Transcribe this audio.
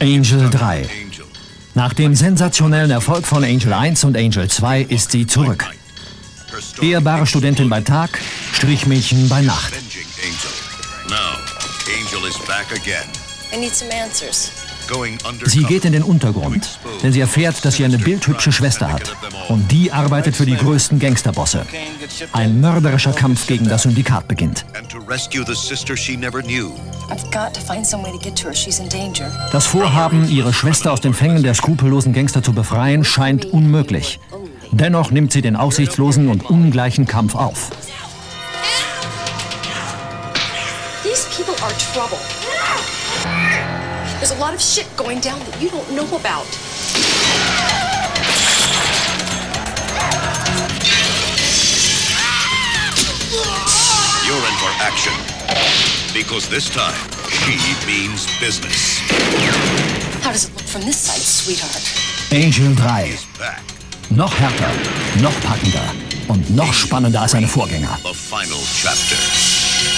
Angel 3. Nach dem sensationellen Erfolg von Angel 1 und Angel 2 ist sie zurück. Ehrbare Studentin bei Tag, Strichmädchen bei Nacht. Sie geht in den Untergrund, denn sie erfährt, dass sie eine bildhübsche Schwester hat. Und die arbeitet für die größten Gangsterbosse. Ein mörderischer Kampf gegen das Syndikat beginnt. Das Vorhaben, ihre Schwester aus den Fängen der skrupellosen Gangster zu befreien, scheint unmöglich. Dennoch nimmt sie den aussichtslosen und ungleichen Kampf auf. These people are trouble. There's a lot of shit going down that you don't know about. You're in for action. Because this time, she means business. How does it look from this side, sweetheart? Angel 3. Noch härter, noch packender und noch spannender als seine Vorgänger. The final chapter.